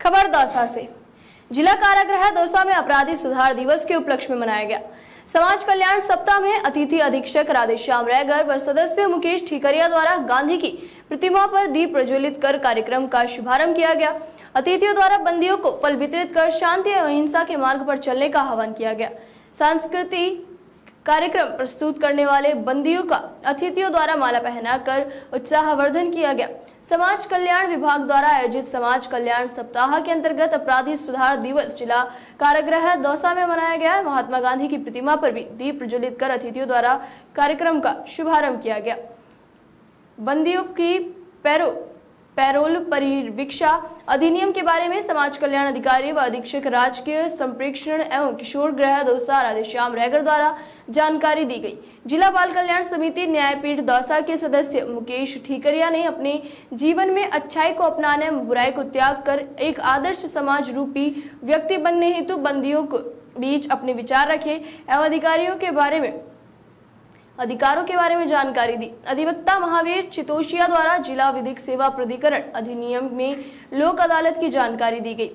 खबर दौसा से। जिला कारागृह दौसा में अपराधी सुधार दिवस के उपलक्ष्य में मनाया गया। समाज कल्याण सप्ताह में अतिथि अधीक्षक राधेश्याम रैगर व सदस्य मुकेश ठीकरिया द्वारा गांधी की प्रतिमा पर दीप प्रज्वलित कर कार्यक्रम का शुभारंभ किया गया। अतिथियों द्वारा बंदियों को फल वितरित कर शांति एवं अहिंसा के मार्ग पर चलने का आह्वान किया गया। सांस्कृतिक कार्यक्रम प्रस्तुत करने वाले बंदियों का अतिथियों द्वारा माला पहनाकर उत्साहवर्धन किया गया। समाज कल्याण विभाग द्वारा आयोजित समाज कल्याण सप्ताह के अंतर्गत अपराधी सुधार दिवस जिला कारागृह दौसा में मनाया गया। महात्मा गांधी की प्रतिमा पर भी दीप प्रज्वलित कर अतिथियों द्वारा कार्यक्रम का शुभारंभ किया गया। बंदियों की पैरो पैरोल परिवीक्षा अधिनियम के बारे में समाज कल्याण अधिकारी व अधीक्षक राजकीय संप्रेक्षण एवं किशोर गृह दौसा राधेश्याम रैगर द्वारा जानकारी दी गई। जिला बाल कल्याण समिति न्यायपीठ दौसा के सदस्य मुकेश ठीकरिया ने अपने जीवन में अच्छाई को अपनाने बुराई को त्याग कर एक आदर्श समाज रूपी व्यक्ति बनने हेतु बंदियों को बीच अपने विचार रखे एवं अधिकारियों के बारे में अधिकारों के बारे में जानकारी दी। अधिवक्ता महावीर चितोशिया द्वारा जिला विधिक सेवा प्राधिकरण अधिनियम में लोक अदालत की जानकारी दी गई।